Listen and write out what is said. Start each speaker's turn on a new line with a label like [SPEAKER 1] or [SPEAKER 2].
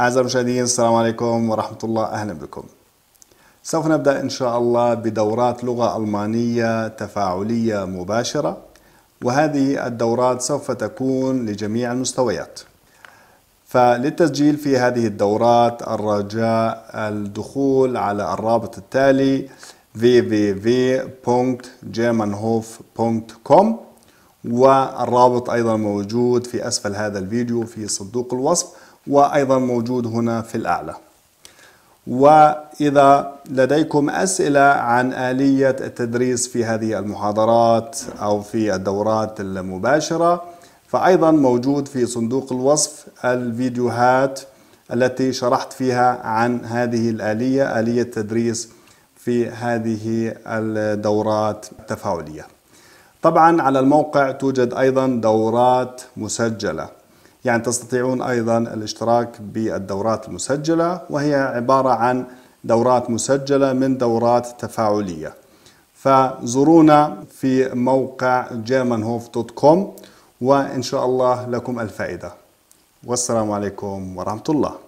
[SPEAKER 1] أعزائي المشاهدين السلام عليكم ورحمة الله. أهلا بكم. سوف نبدأ إن شاء الله بدورات لغة ألمانية تفاعلية مباشرة وهذه الدورات سوف تكون لجميع المستويات. فللتسجيل في هذه الدورات الرجاء الدخول على الرابط التالي www.germanhof.com والرابط أيضا موجود في أسفل هذا الفيديو في صندوق الوصف وأيضا موجود هنا في الأعلى. وإذا لديكم أسئلة عن آلية التدريس في هذه المحاضرات أو في الدورات المباشرة فأيضا موجود في صندوق الوصف الفيديوهات التي شرحت فيها عن هذه الآلية آلية تدريس في هذه الدورات التفاعلية. طبعا على الموقع توجد أيضا دورات مسجلة. يعني تستطيعون أيضا الاشتراك بالدورات المسجلة وهي عبارة عن دورات مسجلة من دورات تفاعلية. فزورونا في موقع germanhof.com وإن شاء الله لكم الفائدة. والسلام عليكم ورحمة الله.